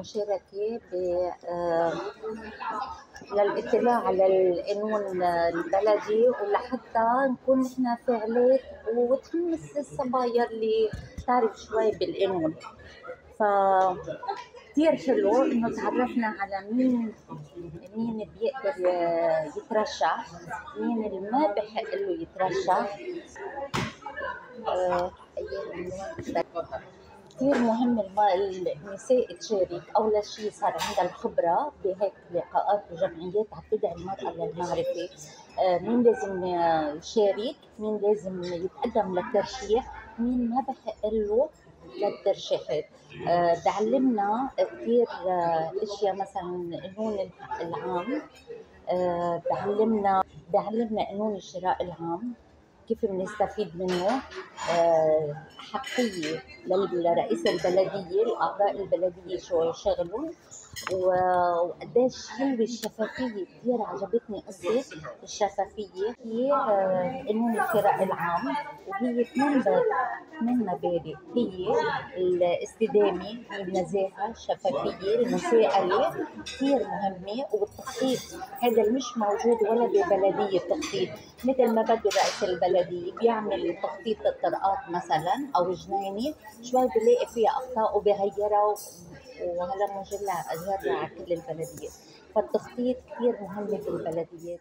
مشاركة آه، للاطلاع على القانون البلدي ولحتى نكون نحن فاعلات وتحمس الصبايا اللي تعرف شوي بالقانون. ف كثير حلو إنه تعرفنا على مين مين بيقدر يترشح مين اللي ما بحق له يترشح. آه، كثير مهم النساء تشارك أول شيء صار عندها الخبرة بهيك لقاءات وجمعيات عم تدعي المرأة للمعرفة. آه، مين لازم يشارك؟ مين لازم يتقدم للترشيح؟ مين ما بحق له للترشيحات؟ آه، تعلمنا كثير آه، أشياء مثلا قانون العام. تعلمنا تعلمنا قانون الشراء العام. كيف بنستفيد منه؟ آه، حقية لرئيس البلدية الأعضاء البلدية شو شغلهم وقديش حلوة الشفافية كثير عجبتني قصة الشفافية هي قانون آه، الكراء العام وهي ثمان ثمان مبادئ. هي الاستدامة النزاهة الشفافية المساءلة كثير مهمة والتخطيط. هذا مش موجود ولا ببلدية التخطيط. مثل ما بده رئيس البلدية بيعمل تخطيط الطرقات مثلا أو جنينة شوي بلاقي فيها أخطاء وبغيرها وهلا أجرى على كل البلديات فالتخطيط كثير مهم في البلديات.